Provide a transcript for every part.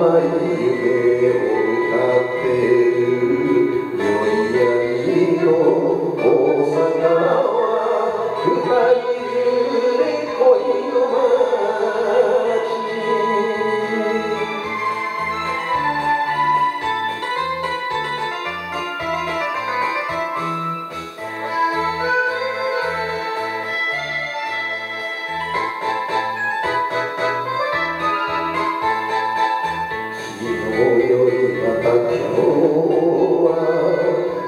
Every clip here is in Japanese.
ಮೈಗೆ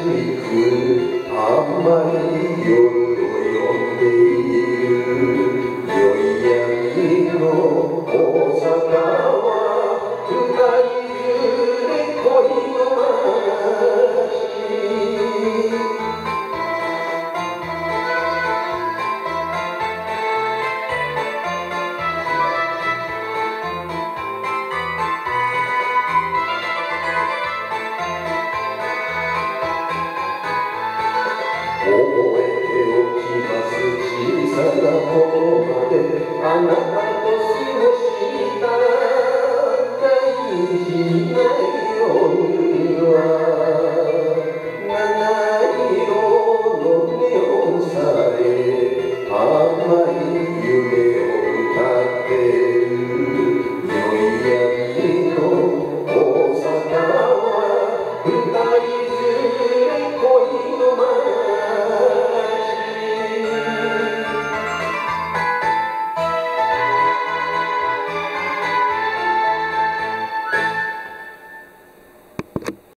大阪は